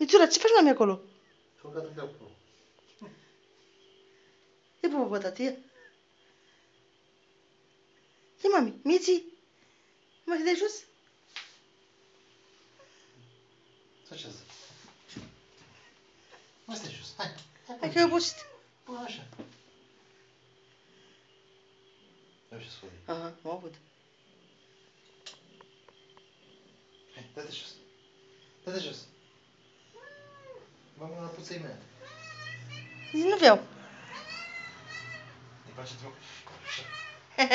ये चुरा चिपस ना मेरे को लो ये पापा बताती है ये मामी मिची मैं किधर जूस सच्चा Ma jeszcze coś? Hej, jakie opuści? Proszę. Ja się schodzę. Aha, mogę. Hej, daj też coś. Daj też coś. Vă mâna puță imediat. Zic, nu vreau. Îi place truc.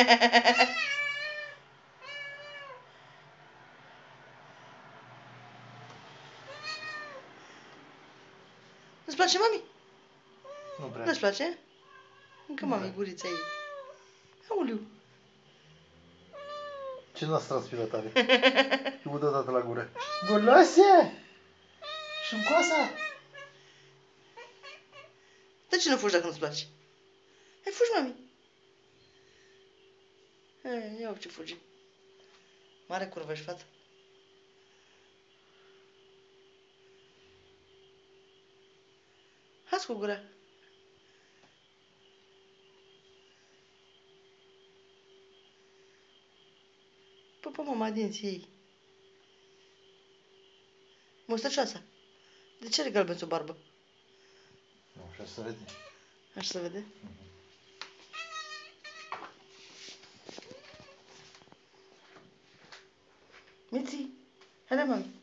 Nu-ți place, mami? Nu prea. Nu-ți place? Încă Nu mami, vrea. gurița ei. Auliu. Ce n-ați transpirat tare? Și udă dată la gură. Guloase! Și în coasa? De ce nu fugi dacă nu-ți place? Hai, fugi, mami. Hai, ia ce fugi. Mare curvă și fată. Hai cu gura. Pupă mama dinții ei. Mustăcioasa. De ce are galben sub barbă? Hrstvedi. Hrstvedi? Mhm. Uh -huh. Mici, hele mám.